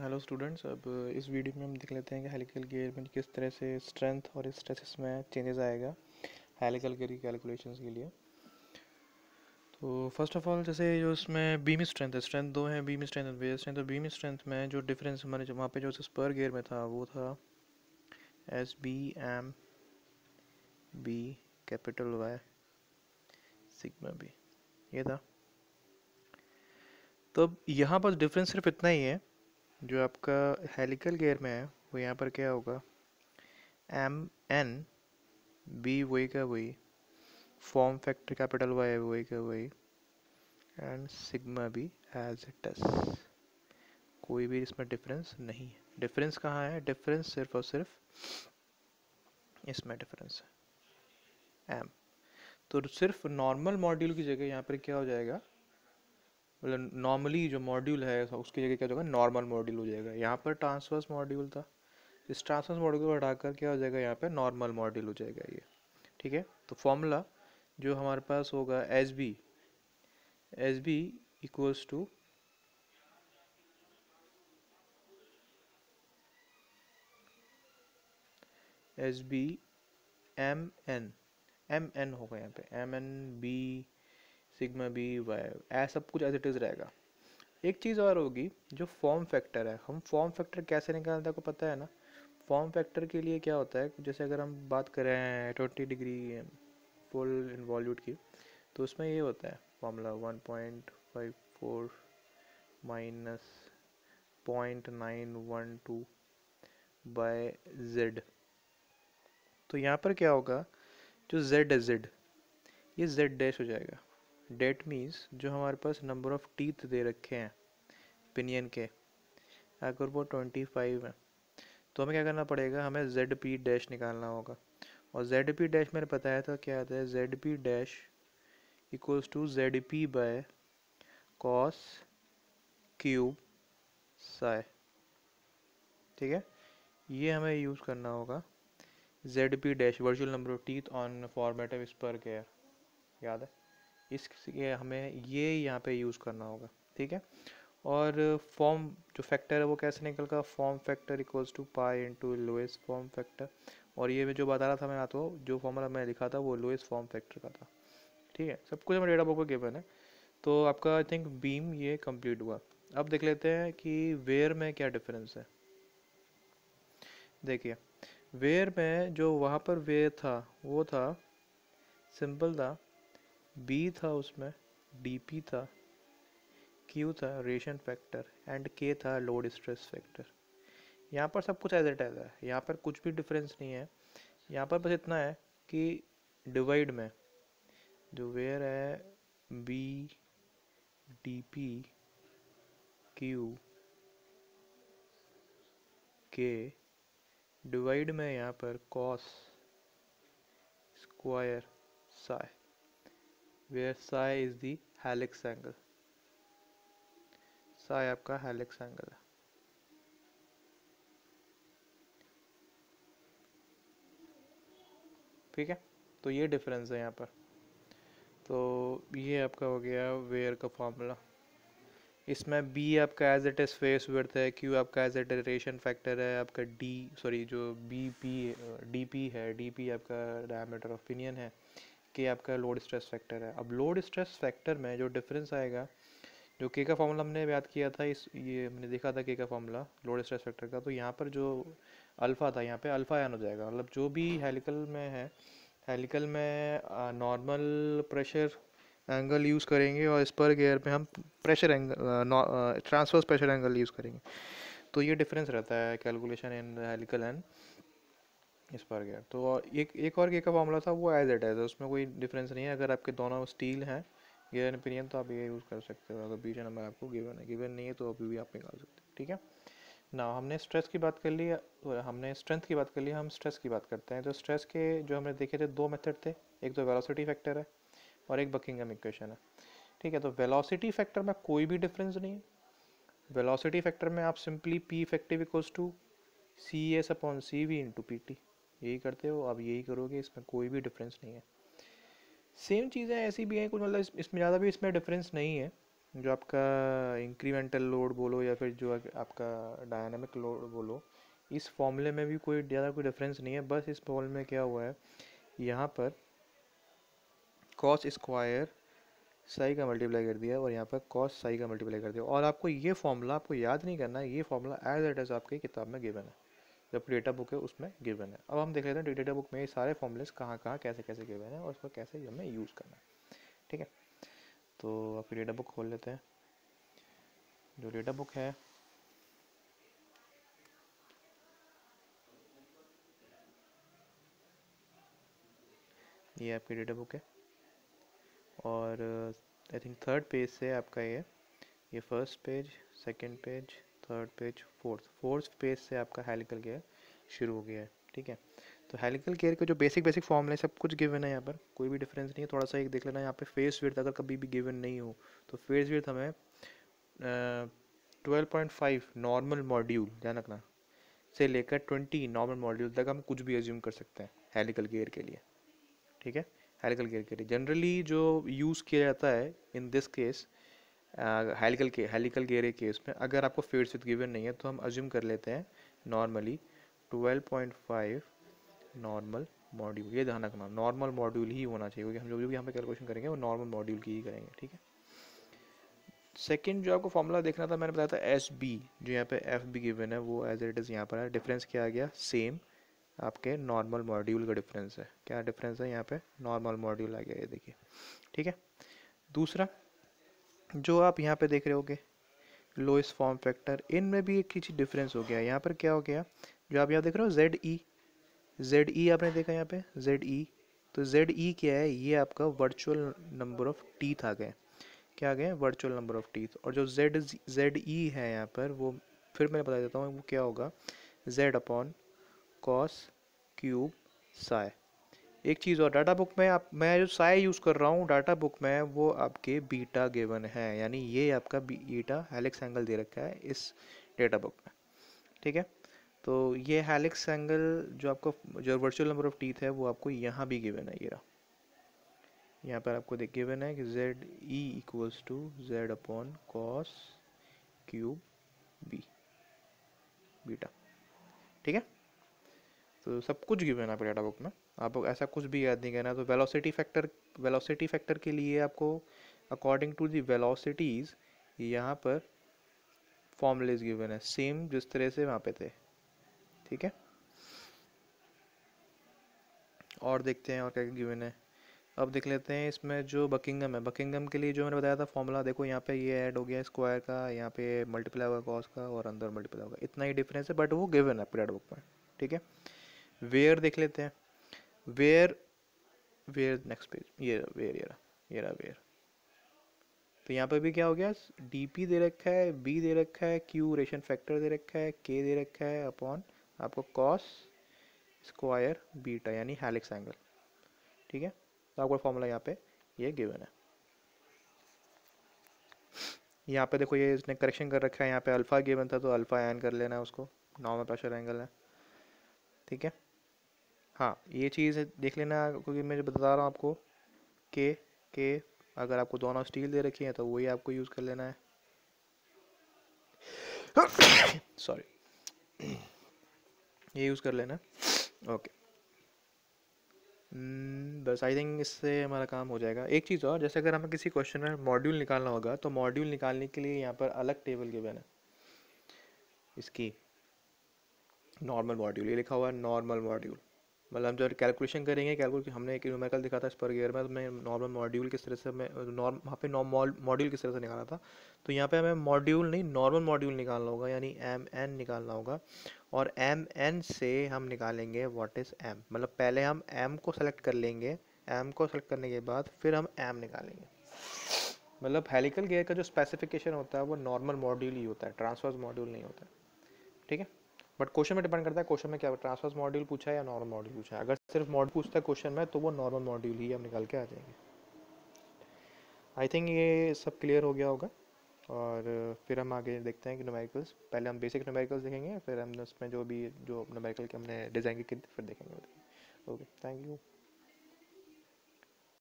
Hello students अब, इस video में हम देख लेते हैं कि हेलिकल गियर में किस तरह से स्ट्रेंथ और स्ट्रेसेस में चेंजेस आएगा हेलिकल गियर की कैलकुलेशन के लिए। तो फ़र्स्ट ऑफ़ ऑल जैसे जो इसमें बीम स्ट्रेंथ है स्ट्रेंथ दो हैं बीम स्ट्रेंथ और वेयर स्ट्रेंथ और बीम स्ट्रेंथ में जो डिफरेंस हमारे वहाँ पे जो स्पर गियर में था, वो था S B M B capital Y sigma B ये था। तो यहाँ पर डिफरेंस सिर्फ़ इतना ही है जो आपका हेलिकल गेयर में है, वो यहाँ पर क्या होगा? एम एन बी वही का वही। फॉर्म फैक्टर कैपिटल वाई है, वही का वही। And sigma B as it is कोई भी इसमें डिफरेंस नहीं है। डिफरेंस कहाँ है? डिफरेंस सिर्फ़ और सिर्फ़ इसमें डिफरेंस है। एम तो सिर्फ़ नॉर्मल मॉड्यूल की जगह यहाँ पर क्या हो जाएगा? मतलब नॉर्मली जो मॉड्यूल है, उसकी जगह क्या हो जाएगा? नॉर्मल मॉड्यूल हो जाएगा। यहाँ पर ट्रांसवर्स मॉड्यूल था। इस ट्रांसवर्स मॉड्यूल को हटाकर क्या हो जाएगा? यहाँ पर नॉर्मल मॉड्यूल हो जाएगा ये। ठीक है? तो फॉर्मूला जो हमारे पास होगा S B S B equals to S B M N M N होगा यहाँ पे। M N B sigma B Y ऐसा सब कुछ एज इट इज़ रहेगा। एक चीज़ और होगी, जो फॉर्म फैक्टर है। हम फॉर्म फैक्टर कैसे निकालते हैं, आपको पता है ना? फॉर्म फैक्टर के लिए क्या होता है, जैसे अगर हम बात करें ट्वेंटी डिग्री फुल इन्वॉल्यूट की तो उसमें ये होता है formula one point five four minus point nine one two by Z तो यहाँ पर क्या होगा, जो जेड है जेड ये जेड डैश हो जाएगा। डेट मीन्स जो हमारे पास नंबर ऑफ़ टीथ दे रखे हैं पिनियन के, अगर वो ट्वेंटी फाइव है तो हमें क्या करना पड़ेगा? हमें जेड पी डैश निकालना होगा। और जेड पी डैश मैंने बताया था, क्या आता है? Z P dash equals to Z P by cos cube psi ठीक है? ये हमें यूज़ करना होगा। Z P dash virtual number of teeth on format of spur gear याद है? इसके हमें ये यहाँ पे यूज़ करना होगा, ठीक है? और फॉर्म जो फैक्टर है वो कैसे निकल का form factor equals to pi into lowest form factor और ये मैं जो बता रहा था मैं तो जो फॉर्मूला मैं लिखा था वो लोएस्ट फॉर्म फैक्टर का था, ठीक है? सब कुछ हमें डेटा बुक में गिवन है। तो आपका आई थिंक बीम ये कंप्लीट हुआ। अब देख लेते हैं कि वेयर में क्या डिफरेंस है। देखिए वेयर में जो वहाँ पर वेयर था, वो था सिंपल था। बी था उसमें डीपी था क्यू था रेशन फैक्टर एंड के था लोड स्ट्रेस फैक्टर यहाँ पर सब कुछ एज एट एज है। यहाँ पर कुछ भी डिफरेंस नहीं है। यहाँ पर बस इतना है कि डिवाइड में जो वेयर है बी डी पी क्यू के डिवाइड में यहाँ पर cos square psi where psi is the helix angle. Psi आपका helix angle है। ठीक है? तो ये डिफरेंस है यहाँ पर। तो ये आपका हो गया वेयर का फॉर्मूला इसमें बी आपका as it is face width है क्यू आपका एज इट रेशन फैक्टर है, आपका डी सॉरी जो बी पी डी पी है डी पी आपका डायमीटर ऑफ़ ओपिनियन है। के आपका लोड स्ट्रेस फैक्टर है। अब लोड स्ट्रेस फैक्टर में जो डिफरेंस आएगा, जो के का फॉर्मूला हमने याद किया था, इस, ये हमने देखा था के का फॉर्मूला लोड स्ट्रेस फैक्टर का तो यहाँ पर जो अल्फ़ा था, यहाँ पे अल्फ़ा यान हो जाएगा। मतलब जो भी हेलिकल में है हेलिकल में नॉर्मल प्रेशर एंगल यूज़ करेंगे और इस पर गेयर में हम pressure angle transverse pressure angle use करेंगे। तो ये डिफरेंस रहता है कैलकुलेशन इन हेलिकल एंड इस पर गया। तो एक एक और के का फॉर्मूला था, वो एज एट एज उसमें कोई डिफरेंस नहीं है। अगर आपके दोनों स्टील हैं गिवन ओपिनियन तो आप ये यूज़ कर सकते हो। अगर बीच नंबर आपको गिवन है गिवन नहीं है तो अभी भी आप निकाल सकते हैं, ठीक है? ना हमने स्ट्रेस की बात कर ली तो हमने स्ट्रेंथ की बात कर ली, हम स्ट्रेस की बात करते हैं। तो स्ट्रेस के जो हमने देखे थे, दो मेथड थे। एक तो वेलोसिटी फैक्टर है और एक बकिंगम इक्वेशन है, ठीक है? तो वेलोसिटी फैक्टर में कोई भी डिफरेंस नहीं है। वेलोसिटी फैक्टर में आप simply P effective equals to C S upon C V into P T यही करते हो, आप यही करोगे, इसमें कोई भी डिफरेंस नहीं है। सेम चीज़ें ऐसी भी हैं, कुछ मतलब इसमें ज़्यादा भी इसमें डिफरेंस नहीं है, जो आपका इंक्रीमेंटल लोड बोलो या फिर जो आपका डायनामिक लोड बोलो, इस फॉर्मूले में भी कोई ज़्यादा कोई डिफरेंस नहीं है। बस इस फॉर्मूले में क्या हुआ है, यहाँ पर कॉस स्क्वायर साई का मल्टीप्लाई कर दिया और यहाँ पर कॉस साई का मल्टीप्लाई कर दिया। और आपको ये फॉर्मूला आपको याद नहीं करना है ये फॉर्मूला एज इट इज़ आपकी किताब में गिवन है। जब डेटा बुक है, उसमें गिवन है। अब हम देख लेते हैं डेटा बुक में ये सारे फॉर्मूलेस कहाँ कहाँ, कैसे कैसे गिवन है और उसको कैसे हमें यूज़ करना है। ठीक है? तो आपकी डेटा बुक खोल लेते हैं। जो डेटा बुक है, ये आपकी डेटा बुक है। और आई थिंक थर्ड पेज से आपका ये ये first page second page third page fourth fourth page से आपका हेलिकल केयर शुरू हो गया है, ठीक है? तो हेलिकल केयर के जो बेसिक बेसिक फॉर्मूले सब कुछ गिवन है यहाँ पर। कोई भी डिफरेंस नहीं है, थोड़ा सा एक देख लेना, यहाँ पे फेस विर्थ अगर कभी भी गिवन नहीं हो तो फेस विर्थ हमें twelve point five normal module ध्यान रखना, से लेकर ट्वेंटी नॉर्मल मॉड्यूल तक हम कुछ भी एज्यूम कर सकते हैं हेलिकल केयर के लिए, ठीक है? हेलिकल केयर के लिए। जनरली जो यूज़ किया जाता है इन दिस केस हेलिकल के हेलिकल गेयर केस में, अगर आपको फेड्स विद गिवन नहीं है तो हम अज्यूम कर लेते हैं नॉर्मली 12.5 नॉर्मल मॉड्यूल ये ध्यान रखना नॉर्मल मॉड्यूल ही होना चाहिए, क्योंकि हम जो भी यहाँ पे कैलकुलेशन करेंगे, वो नॉर्मल मॉड्यूल की ही करेंगे, ठीक है? सेकेंड जो आपको फॉर्मूला देखना था, मैंने बताया था एस बी जो यहाँ पे एफ़ बी गिवन है, वो एज इट इज़ यहाँ पर है। डिफरेंस क्या आ गया? सेम आपके नॉर्मल मॉड्यूल का डिफरेंस है। क्या डिफरेंस है यहाँ पे? नॉर्मल मॉड्यूल आ गया, ये देखिए, ठीक है? दूसरा जो आप यहाँ पे देख रहे होगे लोएस्ट फॉर्म फैक्टर इनमें भी एक ही चीज़ डिफरेंस हो गया यहाँ पर क्या हो गया जो आप यहाँ देख रहे हो जेड ई जेड ई आपने देखा यहाँ पे जेड ई e, तो जेड ई e क्या है ये आपका वर्चुअल नंबर ऑफ़ टीथ आ गए। क्या आ गए वर्चुअल नंबर ऑफ़ टीथ और जो जेड जेड ई है यहाँ पर वो फिर मैं बता देता हूँ वो क्या होगा Z upon cos cube psi एक चीज़ और, डाटा बुक में आप, मैं जो साई यूज़ कर रहा हूँ डाटा बुक में, वो आपके बीटा गिवन है, यानी ये आपका बीटा हेलिक्स एंगल दे रखा है इस डेटा बुक में, ठीक है? तो ये हेलिक्स एंगल जो आपको, जो वर्चुअल नंबर ऑफ़ टीथ है, वो आपको यहाँ भी गिवन है, ये रहा। यहाँ पर आपको देख, गिवन है कि Z E equals to Z upon cos cube B beta, ठीक है? तो सब कुछ गिवन है आपके डाटा बुक में। आप ऐसा कुछ भी याद नहीं करना। तो वेलोसिटी फैक्टर वेलोसिटी फैक्टर के लिए आपको अकॉर्डिंग टू दी वेलोसिटीज़ यहाँ पर फॉर्मूलेज गिवन है। सेम जिस तरह से वहाँ पे थे। ठीक है? और देखते हैं और क्या गिवन है। अब देख लेते हैं इसमें जो बकिंगम है। बकिंगम के लिए जो मैंने बताया था फॉर्मूला देखो यहाँ पे ये ऐड हो गया स्क्वायर का, यहाँ पे मल्टीप्लाई होगा कॉस का और अंदर मल्टीप्लाई होगा। इतना ही डिफरेंस है बट वो गिवन है पीरियड बुक में ठीक है? वेयर देख लेते हैं। वेयर वेयर नेक्स्ट पेज ये वेयर ये रहा, ये वेयर तो यहाँ पर भी क्या हो गया? डी पी दे रखा है बी दे रखा है क्यू रेशन फैक्टर दे रखा है के दे रखा है अपॉन आपको कॉस स्क्वायर बीटा यानी हेलिक्स एंगल ठीक है? तो आपका फॉर्मूला यहाँ पे ये गिवन है। यहाँ पे देखो ये इसने करेक्शन कर रखा है, यहाँ पे अल्फ़ा गिवन था तो अल्फ़ा एन कर लेना है उसको नॉर्मल प्रेशर एंगल है। ठीक है? हाँ ये चीज़ देख लेना क्योंकि मैं बता रहा हूँ आपको के के अगर आपको दोनों स्टील दे रखी है तो वही आपको यूज़ कर लेना है। सॉरी ये यूज़ कर लेना। ओके hmm, बस आई थिंक इससे हमारा काम हो जाएगा। एक चीज़ और जैसे अगर हमें किसी क्वेश्चन में मॉड्यूल निकालना होगा तो मॉड्यूल निकालने के लिए यहाँ पर अलग टेबल गिवन है। इसकी नॉर्मल मॉड्यूल ये लिखा हुआ है नॉर्मल मॉड्यूल मतलब हम जो कैलकुलेशन करेंगे कैलकुलेशन हमने एक न्यूमेरिकल दिखा था इस पर गियर में तो मैं नॉर्मल मॉड्यूल किस तरह से मैं नॉर्म वहाँ पे मॉड्यूल किस तरह से निकाला था तो यहाँ पे हमें मॉड्यूल नहीं नॉर्मल मॉड्यूल निकालना होगा, यानी एम एन निकालना होगा, और एम एन से हम निकालेंगे व्हाट इज़ एम मतलब पहले हम एम को सेलेक्ट कर लेंगे एम को सेलेक्ट करने के बाद फिर हम एम निकालेंगे। मतलब हेलिकल गेयर का जो स्पेसिफिकेशन होता है, वो नॉर्मल मॉड्यूल ही होता है ट्रांसफर्स मॉड्यूल नहीं होता ठीक है? बट क्वेश्चन में डिपेंड करता है क्वेश्चन में क्या ट्रांसफर्स मॉड्यूल पूछा है या नॉर्मल मॉड्यूल पूछा है? अगर सिर्फ़ मॉड्यूल पूछता है क्वेश्चन में तो वो नॉर्मल मॉड्यूल ही हम निकाल के आ जाएँगे। आई थिंक ये सब क्लियर हो गया होगा। और फिर हम आगे देखते हैं कि नोमेरिकल्स पहले हम बेसिक नोमेरिकल्स देखेंगे, फिर हम उसमें जो भी, जो नोमेरिकल के हमने डिज़ाइन की, फिर देखेंगे। Okay thank you